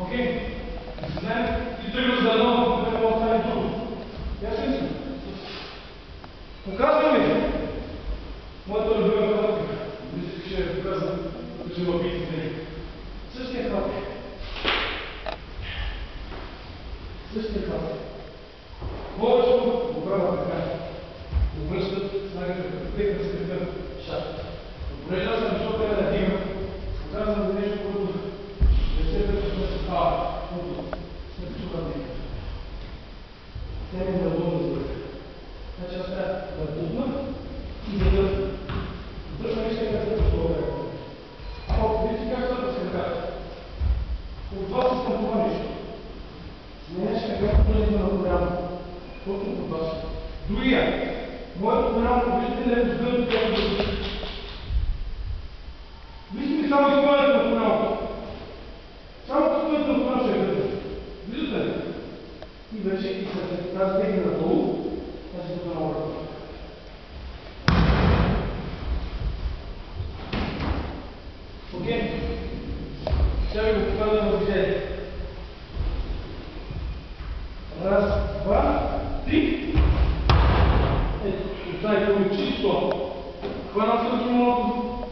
Окей? Знаем, ти тръгваш за едно, какво да стане друго. Ясно ли? Показвам ви. Моята любима хапка. Мислих, че я него. Същия хапка. Същия хапка. Повечето. Другия. Моето голямо виждате е познато как да бъде. Вижте ми само изпълнението на голямото. Само изпълнението на голямото ще бъде. Виждате ли? И вече и след тази тегна надолу, тази тук на обратно. Окей? Сега ви го покажа на движение. Раз, два, три. dai comincisto, quando sono chiamato,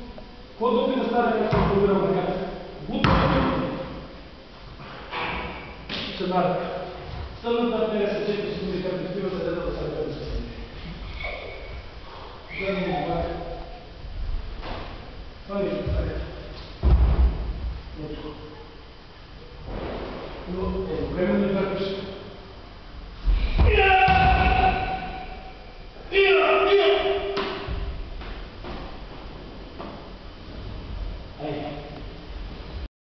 quando deve stare che sono programma, ragazzi, butto tutto. C'è Marco, stanno da te se c'è questo comunicato, io lo sarei dato sapere questo. Grande mare. Fai, fai. Molto. No, prego di fare questo.